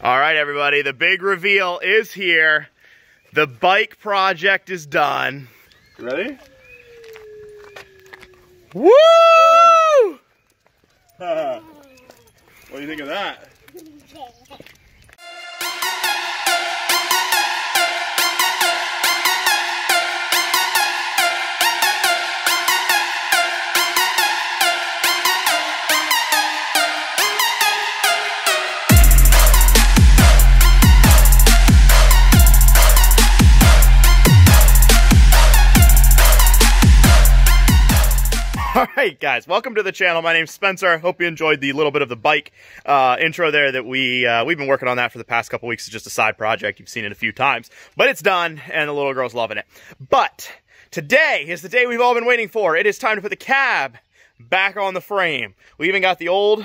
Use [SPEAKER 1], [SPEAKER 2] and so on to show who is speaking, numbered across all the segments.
[SPEAKER 1] All right, everybody, the big reveal is here. The bike project is done.
[SPEAKER 2] Ready?
[SPEAKER 1] Woo!
[SPEAKER 2] what do you think of that?
[SPEAKER 1] All right, guys, welcome to the channel. My name's Spencer. I hope you enjoyed the little bit of the bike uh, intro there that we, uh, we've been working on that for the past couple weeks. It's just a side project. You've seen it a few times, but it's done and the little girl's loving it. But today is the day we've all been waiting for. It is time to put the cab back on the frame. We even got the old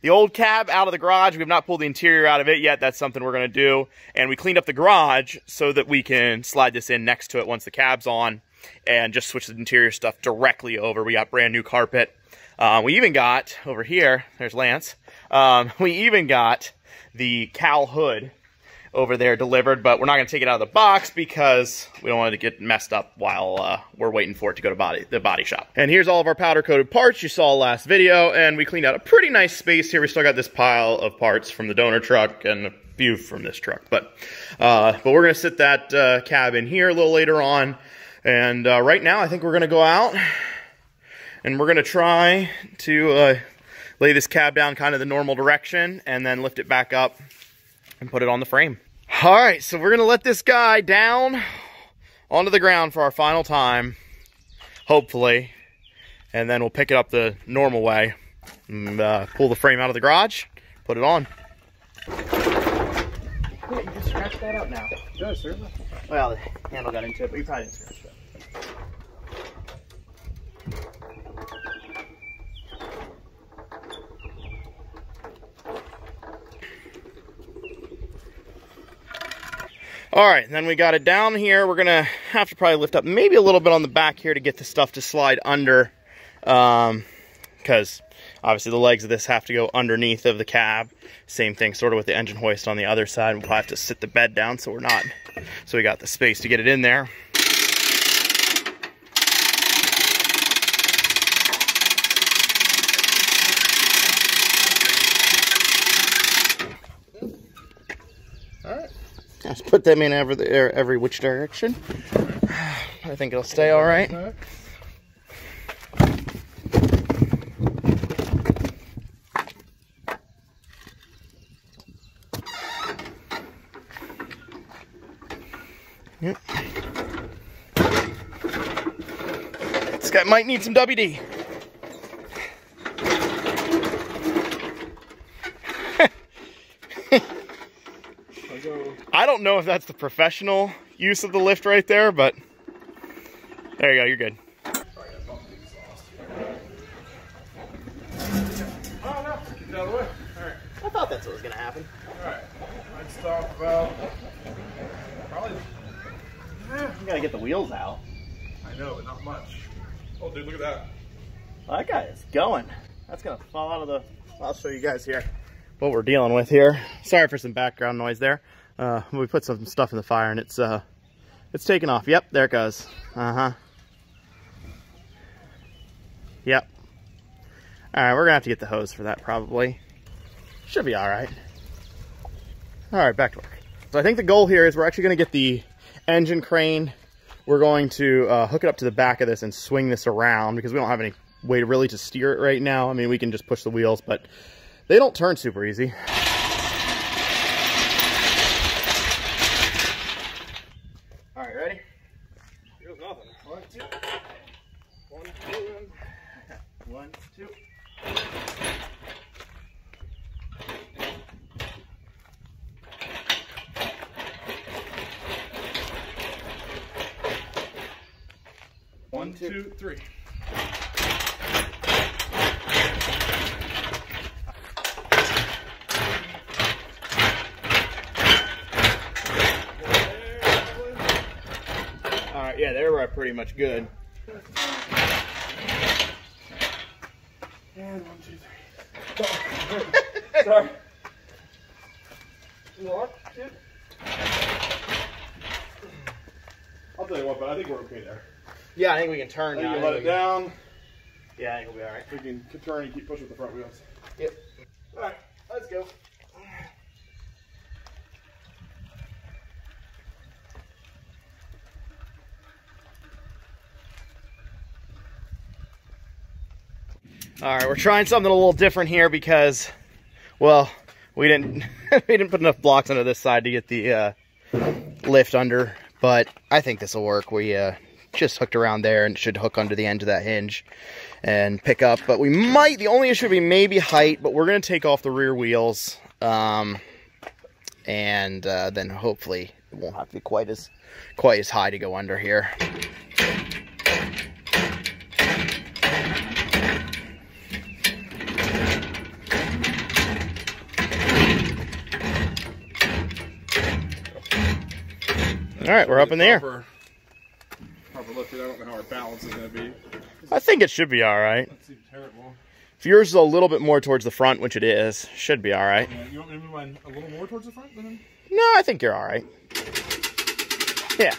[SPEAKER 1] the old cab out of the garage. We've not pulled the interior out of it yet. That's something we're going to do. And we cleaned up the garage so that we can slide this in next to it once the cab's on and just switch the interior stuff directly over. We got brand new carpet. Uh, we even got, over here, there's Lance, um, we even got the cowl hood over there delivered, but we're not going to take it out of the box because we don't want it to get messed up while uh, we're waiting for it to go to body the body shop. And here's all of our powder coated parts you saw last video, and we cleaned out a pretty nice space here. We still got this pile of parts from the donor truck and a few from this truck, but uh, but we're going to sit that uh, cab in here a little later on. And uh, right now, I think we're going to go out and we're going to try to uh, lay this cab down kind of the normal direction and then lift it back up and put it on the frame. All right, so we're going to let this guy down onto the ground for our final time, hopefully. And then we'll pick it up the normal way and uh, pull the frame out of the garage, put it on. Yeah, you just scratch that up now.
[SPEAKER 2] Yeah, certainly.
[SPEAKER 1] Well, the handle got into it, but you probably didn't scratch it. All right, then we got it down here. We're gonna have to probably lift up maybe a little bit on the back here to get the stuff to slide under, um, because obviously the legs of this have to go underneath of the cab. Same thing sort of with the engine hoist on the other side. We'll have to sit the bed down so we're not, so we got the space to get it in there. Just put them in every er, every which direction. I think it'll stay all right. Yep. This guy might need some WD. Don't know if that's the professional use of the lift right there, but there you go, you're good. I thought that's what was gonna happen.
[SPEAKER 2] Alright, let's talk about probably.
[SPEAKER 1] You gotta get the wheels out.
[SPEAKER 2] I know, but not much. Oh, dude, look at that.
[SPEAKER 1] That guy is going. That's gonna fall out of the. I'll show you guys here what we're dealing with here. Sorry for some background noise there. Uh, we put some stuff in the fire and it's uh, it's taken off. Yep, there it goes. Uh huh. Yep. All right, we're gonna have to get the hose for that probably. Should be all right. All right, back to work. So I think the goal here is we're actually gonna get the engine crane. We're going to uh, hook it up to the back of this and swing this around because we don't have any way really to steer it right now. I mean, we can just push the wheels, but they don't turn super easy. All right, ready?
[SPEAKER 2] Here's nothing.
[SPEAKER 1] One, two. One, two. and- One, two.
[SPEAKER 2] One, two, three.
[SPEAKER 1] All right, yeah, they were pretty much good.
[SPEAKER 2] And one, two, three. Oh, sorry. One, two. I'll tell you what, but I think we're okay there.
[SPEAKER 1] Yeah, I think we can turn now.
[SPEAKER 2] let it down.
[SPEAKER 1] Yeah, I think we'll be all right.
[SPEAKER 2] We can turn and keep pushing with the front wheels.
[SPEAKER 1] Yep.
[SPEAKER 2] All right, let's go.
[SPEAKER 1] All right, we're trying something a little different here because, well, we didn't we didn't put enough blocks under this side to get the uh, lift under, but I think this will work. We uh, just hooked around there and should hook under the end of that hinge and pick up. But we might. The only issue would be maybe height, but we're gonna take off the rear wheels, um, and uh, then hopefully it won't have to be quite as quite as high to go under here. All right, we're up in the air.
[SPEAKER 2] Proper, proper lift. I don't know how our balance is going to be.
[SPEAKER 1] I think it should be all right.
[SPEAKER 2] That seems terrible.
[SPEAKER 1] If yours is a little bit more towards the front, which it is, should be all right.
[SPEAKER 2] Yeah, you want me to move mine a little more towards the front than
[SPEAKER 1] No, I think you're all right. Yeah.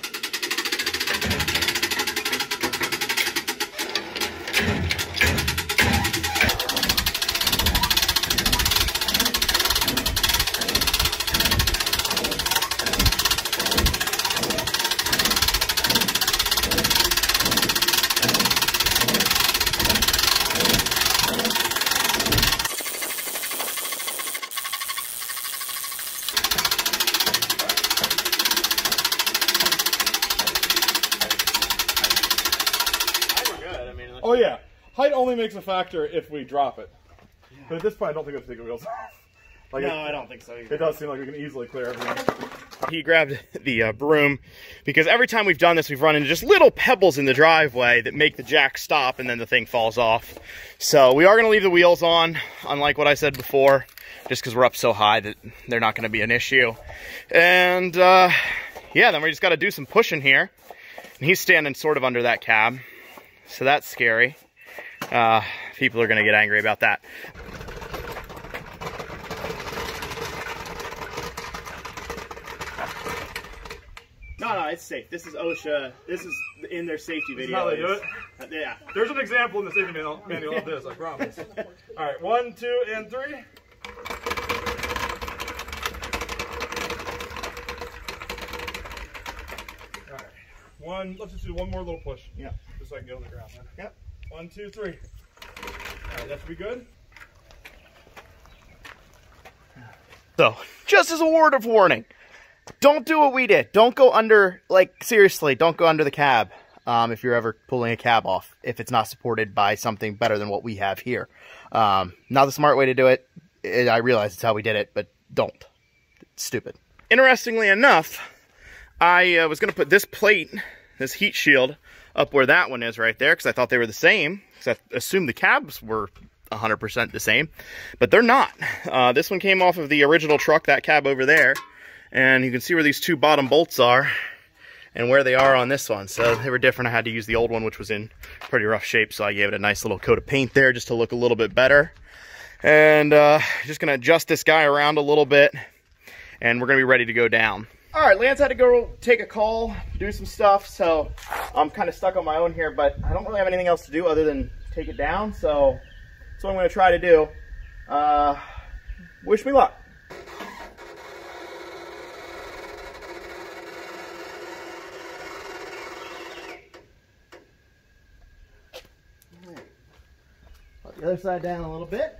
[SPEAKER 2] Oh yeah, height only makes a factor if we drop it. But at this point, I don't think we have to take the wheels off. Like
[SPEAKER 1] No,
[SPEAKER 2] it,
[SPEAKER 1] I don't think so either.
[SPEAKER 2] it does seem like we can easily clear everything.
[SPEAKER 1] he grabbed the uh, broom because every time we've done this, we've run into just little pebbles in the driveway that make the jack stop and then the thing falls off. So we are going to leave the wheels on, unlike what I said before, just because we're up so high that they're not going to be an issue. And uh, yeah, then we just got to do some pushing here. And he's standing sort of under that cab, so that's scary. Uh, people are going to get angry about that. No, no, it's safe. This is OSHA. This is in their safety video.
[SPEAKER 2] how they do it?
[SPEAKER 1] Uh, yeah.
[SPEAKER 2] There's an example in the safety manual, manual of this, I promise. All right, one, two, and three. All right, one. Let's just do one more little push.
[SPEAKER 1] Yeah.
[SPEAKER 2] Just so I can get on the ground. Man.
[SPEAKER 1] Yep.
[SPEAKER 2] One, two, three. All right, that should be good.
[SPEAKER 1] So, just as a word of warning, don't do what we did. Don't go under, like, seriously, don't go under the cab um, if you're ever pulling a cab off, if it's not supported by something better than what we have here. Um, not the smart way to do it. it. I realize it's how we did it, but don't. It's stupid. Interestingly enough, I uh, was going to put this plate, this heat shield, up where that one is right there, because I thought they were the same, because I assumed the cabs were 100% the same, but they're not. Uh, this one came off of the original truck, that cab over there, and you can see where these two bottom bolts are and where they are on this one. So they were different. I had to use the old one, which was in pretty rough shape, so I gave it a nice little coat of paint there just to look a little bit better. And uh, just gonna adjust this guy around a little bit, and we're gonna be ready to go down. All right, Lance had to go take a call, do some stuff, so I'm kind of stuck on my own here, but I don't really have anything else to do other than take it down, so that's what I'm gonna try to do. Uh, wish me luck. Put the other side down a little bit.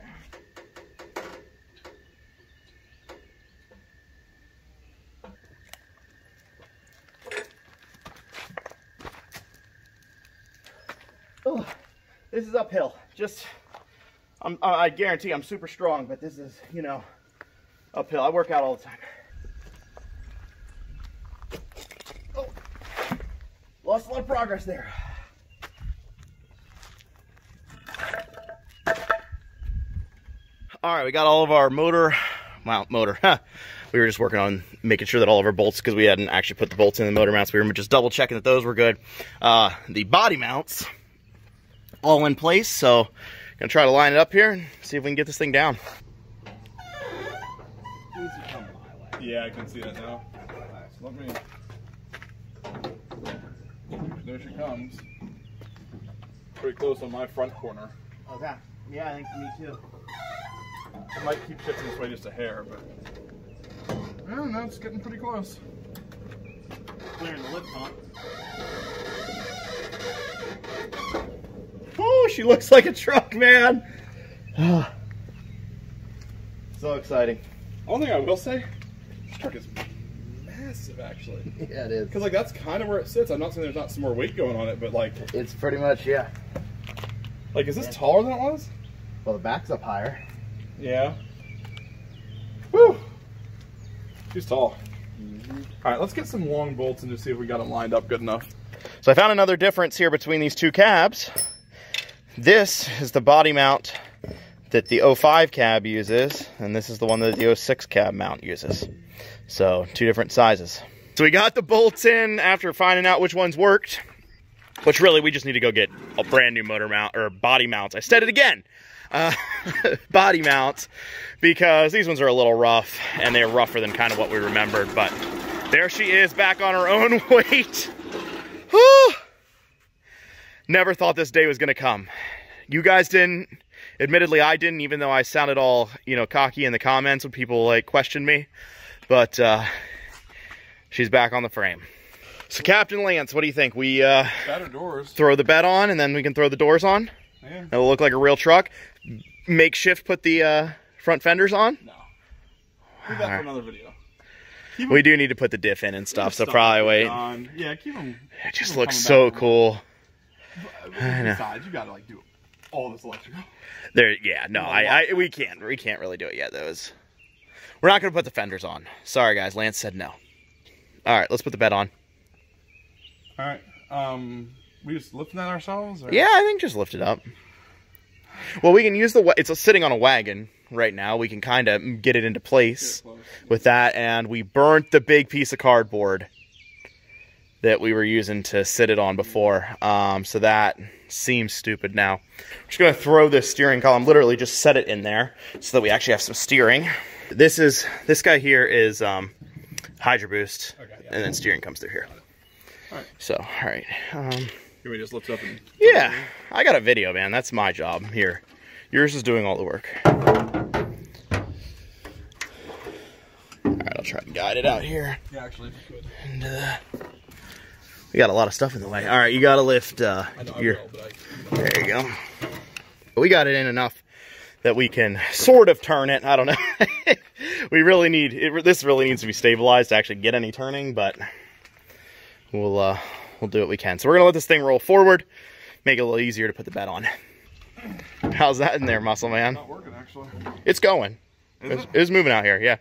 [SPEAKER 1] Oh, this is uphill. Just, I'm, I guarantee I'm super strong, but this is, you know, uphill. I work out all the time. Oh, lost a lot of progress there. All right, we got all of our motor, mount motor. We were just working on making sure that all of our bolts, because we hadn't actually put the bolts in the motor mounts, we were just double checking that those were good. Uh, the body mounts, all in place, so gonna try to line it up here and see if we can get this thing down.
[SPEAKER 2] Yeah, I can see that now. Let me. There she comes. Pretty close on my front corner.
[SPEAKER 1] Okay. Yeah, I think me too.
[SPEAKER 2] I might keep shifting this way just a hair, but. Oh, no, it's getting pretty close.
[SPEAKER 1] Clearing the lips on. She looks like a truck, man. so exciting.
[SPEAKER 2] Only thing I will say, this truck is massive, actually.
[SPEAKER 1] Yeah, it is.
[SPEAKER 2] Because like that's kind of where it sits. I'm not saying there's not some more weight going on it, but like,
[SPEAKER 1] It's pretty much yeah.
[SPEAKER 2] like is this
[SPEAKER 1] Yeah.
[SPEAKER 2] taller than it was?
[SPEAKER 1] Well, the back's up higher.
[SPEAKER 2] Yeah. Whew. She's tall. Mm-hmm. All right, let's get some long bolts and just see if we got them lined up good enough.
[SPEAKER 1] So I found another difference here between these two cabs. This is the body mount that the 05 cab uses, and this is the one that the 06 cab mount uses. So two different sizes. So we got the bolts in after finding out which ones worked. Which really, we just need to go get a brand new motor mount or body mounts. I said it again. Uh, body mounts because these ones are a little rough and they're rougher than kind of what we remembered. But there she is back on her own weight. Whew. Never thought this day was gonna come. You guys didn't. Admittedly, I didn't, even though I sounded all, you know, cocky in the comments when people like questioned me. But uh, she's back on the frame. So, Captain Lance, what do you think? We uh,
[SPEAKER 2] Better doors.
[SPEAKER 1] throw the bed on and then we can throw the doors on?
[SPEAKER 2] Yeah.
[SPEAKER 1] It'll look like a real truck. Makeshift put the uh, front fenders on?
[SPEAKER 2] No. Leave that for another video. Keep
[SPEAKER 1] We do need to put the diff in and stuff, so probably wait.
[SPEAKER 2] On. Yeah, keep them.
[SPEAKER 1] It just looks so cool.
[SPEAKER 2] Besides, you gotta like do all this electrical.
[SPEAKER 1] There, yeah, no, I, I, we can't, we can't really do it yet. Those, we're not gonna put the fenders on. Sorry, guys. Lance said no. All right, let's put the bed on.
[SPEAKER 2] All right. Um, we just lifting that ourselves? Or?
[SPEAKER 1] Yeah, I think just lift it up. Well, we can use the. wa- It's sitting on a wagon right now. We can kind of get it into place
[SPEAKER 2] Close.
[SPEAKER 1] with that, and we burnt the big piece of cardboard that we were using to sit it on before. Um, so that seems stupid now. I'm just gonna throw this steering column, literally just set it in there so that we actually have some steering. This is this guy here is um, Hydro Boost,
[SPEAKER 2] Okay, yeah.
[SPEAKER 1] and then steering comes through here.
[SPEAKER 2] Alright.
[SPEAKER 1] So, all right. Um,
[SPEAKER 2] Can we just lift up and?
[SPEAKER 1] yeah, I got a video, man. That's my job here. Yours is doing all the work. All right, I'll try and guide it out here.
[SPEAKER 2] Yeah, actually, if you could.
[SPEAKER 1] And, uh, we got a lot of stuff in the way. All right, you got to lift uh, your.
[SPEAKER 2] Will.
[SPEAKER 1] There you go. We got it in enough that we can sort of turn it. I don't know. we really need it. This really needs to be stabilized to actually get any turning, but we'll uh, we'll do what we can. So we're gonna let this thing roll forward, make it a little easier to put the bed on. How's that in there, muscle man?
[SPEAKER 2] Not working actually.
[SPEAKER 1] It's going.
[SPEAKER 2] Is
[SPEAKER 1] It's,
[SPEAKER 2] it?
[SPEAKER 1] it's moving out here, yeah.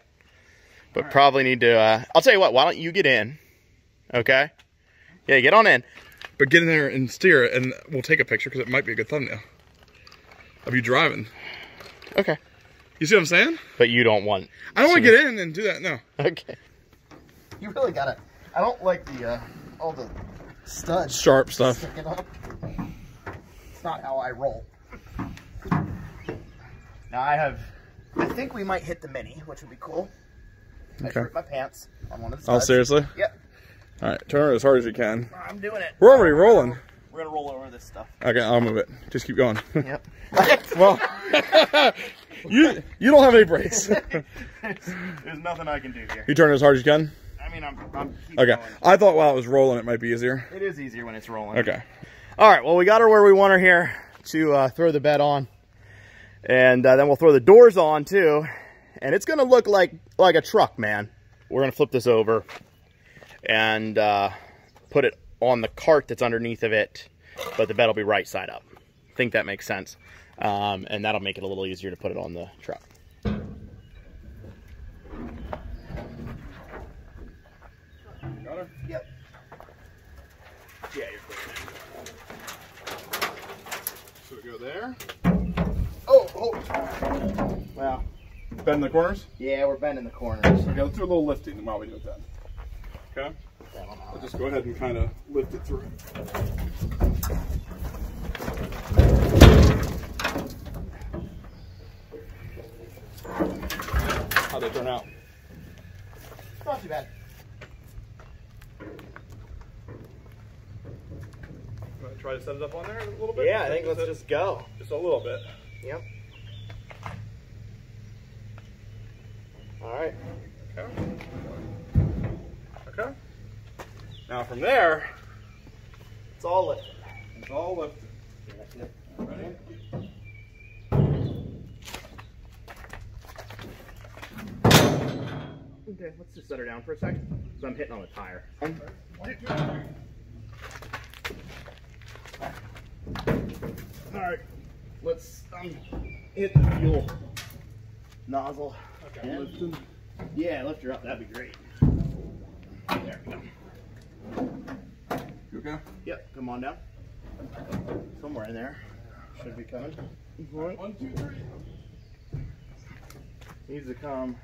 [SPEAKER 1] But probably need to. Uh, I'll tell you what. Why don't you get in? Okay. Yeah, get on in.
[SPEAKER 2] But get in there and steer it, and we'll take a picture because it might be a good thumbnail of you driving.
[SPEAKER 1] Okay.
[SPEAKER 2] You see what I'm saying?
[SPEAKER 1] But you don't want.
[SPEAKER 2] I don't want to get in and do that. No.
[SPEAKER 1] Okay.
[SPEAKER 3] You really gotta. I don't like the uh, all the studs
[SPEAKER 2] Sharp stuff.
[SPEAKER 3] sticking up. It's not how I roll. Now I have. I think we might hit the mini, which would be cool. I
[SPEAKER 2] Okay.
[SPEAKER 3] ripped my pants on one of the studs.
[SPEAKER 2] Oh, seriously?
[SPEAKER 3] Yep,
[SPEAKER 2] All right, turn it as hard as you can.
[SPEAKER 3] I'm doing it.
[SPEAKER 2] We're already rolling.
[SPEAKER 3] We're gonna roll over this stuff.
[SPEAKER 2] Okay, I'll move it. Just keep going.
[SPEAKER 3] Yep.
[SPEAKER 2] well, you you don't have any brakes.
[SPEAKER 1] There's nothing I can do here.
[SPEAKER 2] you turn it as hard as you can.
[SPEAKER 1] I mean, I'm. I'm keep
[SPEAKER 2] Okay.
[SPEAKER 1] going.
[SPEAKER 2] I thought while it was rolling, it might be easier.
[SPEAKER 1] It is easier when it's rolling.
[SPEAKER 2] Okay.
[SPEAKER 1] All right. Well, we got her where we want her here to uh, throw the bed on, and uh, then we'll throw the doors on too, and it's gonna look like like a truck, man. We're gonna flip this over and uh, put it on the cart that's underneath of it, but the bed will be right side up. I think that makes sense, um, and that'll make it a little easier to put it on the truck.
[SPEAKER 2] Got her?
[SPEAKER 3] Yep.
[SPEAKER 1] Yeah, you're
[SPEAKER 2] So we go there.
[SPEAKER 3] Oh, oh. Well,
[SPEAKER 2] Bend the corners.
[SPEAKER 3] yeah, we're bending the corners.
[SPEAKER 2] Okay, let's do a little lifting while we do that. Okay. I'll just go ahead and kind of lift it through. How'd they turn out?
[SPEAKER 3] not too bad.
[SPEAKER 2] Want to try to set it up on there a little bit?
[SPEAKER 1] Yeah, I think let's just go.
[SPEAKER 2] just a little bit.
[SPEAKER 1] Yep. All right.
[SPEAKER 2] Okay. Okay. Now from there,
[SPEAKER 1] It's all lifted.
[SPEAKER 2] it's all lifted. Ready?
[SPEAKER 1] Okay, let's just set her down for a second. Because I'm hitting on the tire. All right, let's um, hit the fuel nozzle.
[SPEAKER 2] Okay.
[SPEAKER 1] And- Yeah, lift her up. That'd be great. There we go.
[SPEAKER 2] You okay?
[SPEAKER 1] Yep, come on down. Somewhere in there. Should be coming.
[SPEAKER 2] One, two, three.
[SPEAKER 1] Needs to come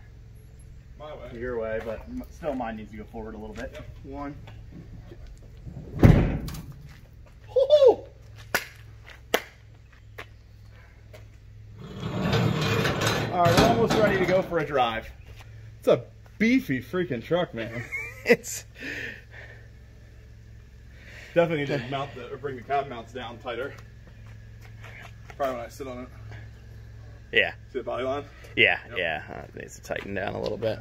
[SPEAKER 2] My way.
[SPEAKER 1] your way, but still mine needs to go forward a little bit.
[SPEAKER 2] Yep.
[SPEAKER 1] One. Woo-hoo! All right, we're almost ready to go for a drive.
[SPEAKER 2] It's a beefy freaking truck, man.
[SPEAKER 1] It's
[SPEAKER 2] Definitely need to mount the or bring the cab mounts down tighter. Probably when I sit on it.
[SPEAKER 1] yeah,
[SPEAKER 2] See the body line?
[SPEAKER 1] yeah,
[SPEAKER 2] Yep.
[SPEAKER 1] yeah. Uh, it needs to tighten down a little bit.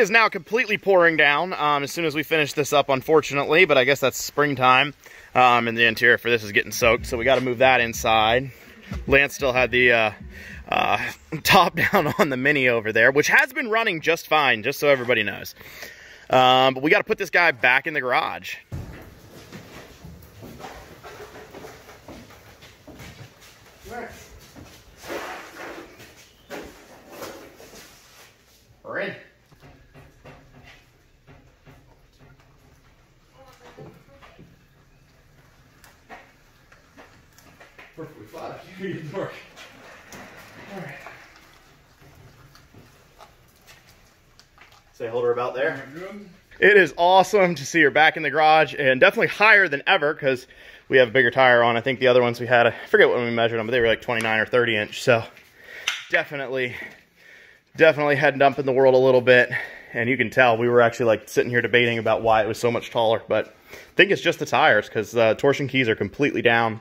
[SPEAKER 1] Is now completely pouring down um, as soon as we finish this up, unfortunately. But I guess that's springtime, um, and the interior for this is getting soaked, so we got to move that inside. Lance still had the uh, uh, top down on the Mini over there, which has been running just fine, just so everybody knows. Um, but we got to put this guy back in the garage.
[SPEAKER 2] Perfectly flat. You need to work.
[SPEAKER 1] Say hold her about there. It is awesome to see her back in the garage and definitely higher than ever because we have a bigger tire on. I think the other ones we had, I forget when we measured them, but they were like 29 or 30 inch. So definitely, definitely heading up in the world a little bit. And you can tell we were actually like sitting here debating about why it was so much taller. But I think it's just the tires because the uh, torsion keys are completely down.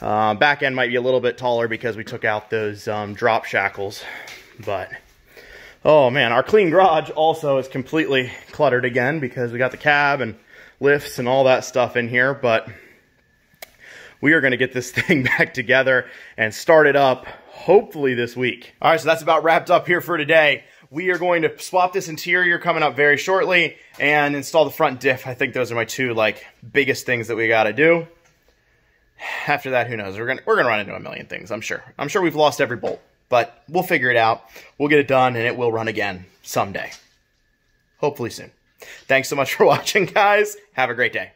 [SPEAKER 1] Uh, back end might be a little bit taller because we took out those um, drop shackles. But Oh man, our clean garage also is completely cluttered again because we got the cab and lifts and all that stuff in here, but we are going to get this thing back together and start it up hopefully this week. All right, so that's about wrapped up here for today. We are going to swap this interior coming up very shortly and install the front diff. I think those are my two like biggest things that we got to do. After that, who knows? We're gonna we're gonna run into a million things. I'm sure. I'm sure we've lost every bolt, but we'll figure it out. We'll get it done, and it will run again someday. Hopefully soon. Thanks so much for watching, guys. Have a great day.